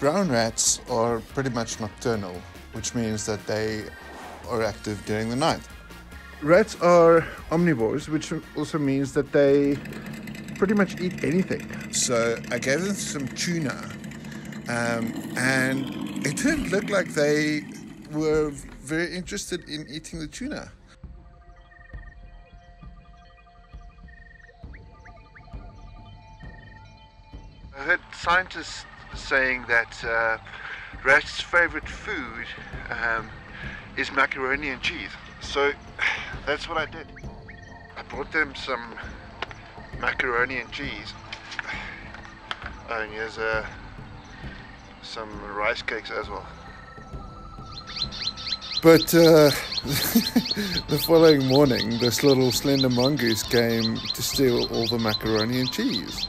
Brown rats are pretty much nocturnal, which means that they are active during the night. Rats are omnivores, which also means that they pretty much eat anything. So I gave them some tuna, um, and it didn't look like they were very interested in eating the tuna. I heard scientists saying that uh, rats' favorite food um, is macaroni and cheese. So that's what I did. I brought them some macaroni and cheese. And here's uh, some rice cakes as well. But uh, the following morning, this little slender mongoose came to steal all the macaroni and cheese.